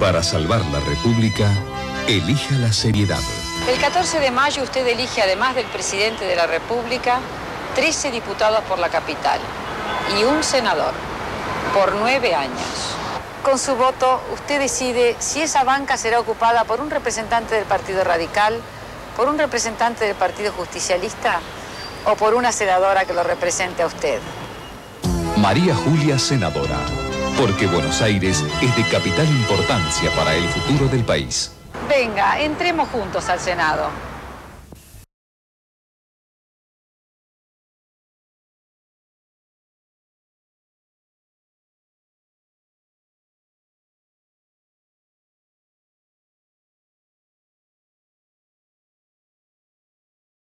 Para salvar la República, elija la seriedad. El 14 de mayo usted elige, además del presidente de la República, 13 diputados por la capital y un senador por nueve años. Con su voto, usted decide si esa banca será ocupada por un representante del Partido Radical, por un representante del Partido Justicialista o por una senadora que lo represente a usted. María Julia Senadora, porque Buenos Aires es de capital importancia para el futuro del país. Venga, entremos juntos al Senado.